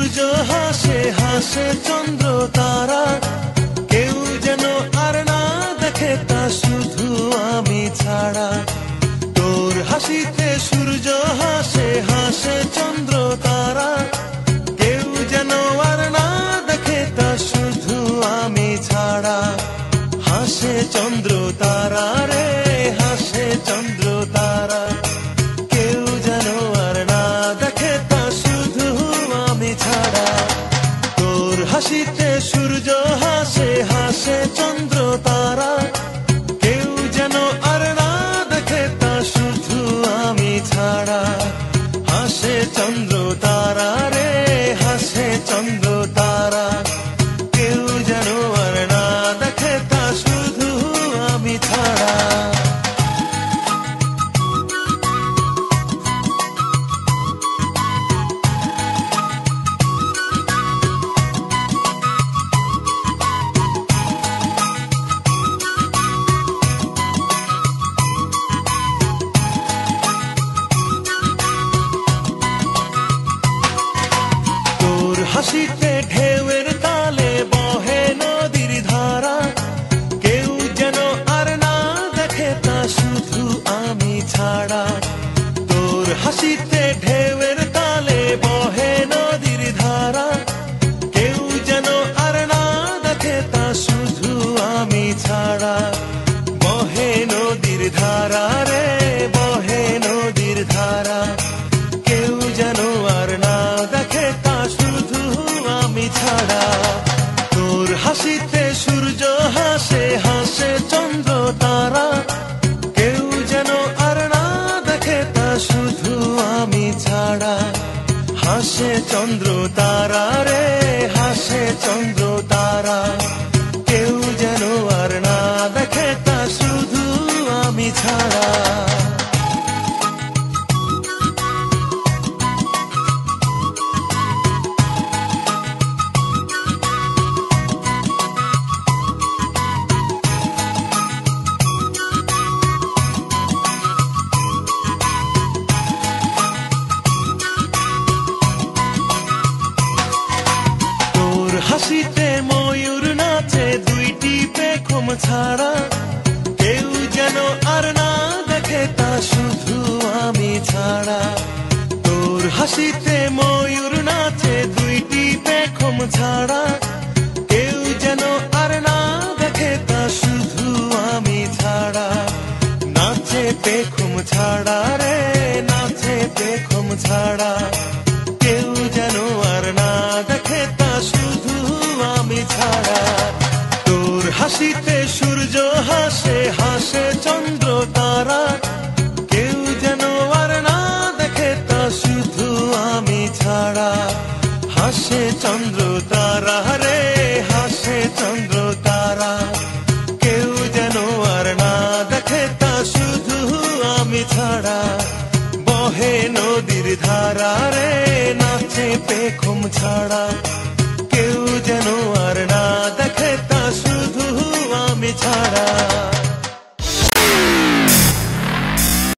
হাসে হাসে চন্দ্র তারা। কেউ যেন আর না দেখে তা শুধু আমি ছাড়া। তোর হাসিতে সূর্য হাসে হাসে চন্দ্র তোর হাসিতে হাসিতে ঢেউয়ের তালে বহে নদীর ধারা। কেউ যেন আর না দেখে তা শুধু আমি ছাড়া। তোর হাসিতে ঢেউয়ের তালে বহে নদীর ধারা। কেউ যেন আর না দেখে তা শুধু আমি ছাড়া। বহে নদীর ধারা রে, বহে নদীর ধারা। তারা, কেউ যেন আর না দেখে তা শুধু আমি ছাড়া। হাসে চন্দ্র তারা রে, হাসে চন্দ্র তারা। হাসিতে ময়ূর নাচে দুইটি পেখম ছাড়া। কেউ যেন আর না দেখে তা শুধু আমি ছাড়া। তোর হাসিতে ময়ূর নাচে দুইটি পেখম ছাড়া। কেউ যেন আর না দেখে তা শুধু আমি ছাড়া। নাচে পেখম ছাড়া রে, নাচে পেখম ছাড়া। হাসিতে সূর্য হাসে হাসে চন্দ্র তারা। কেউ যেন আর না দেখে তা শুধু আমি ছাড়া। হাসে চন্দ্র তারা রে, হাসে চন্দ্র তারা। কেউ যেন আর না দেখে তা শুধু আমি ছাড়া। বহে নদীর ধারা রে, নাচে পেখম ছাড়া। কেউ যেন আর না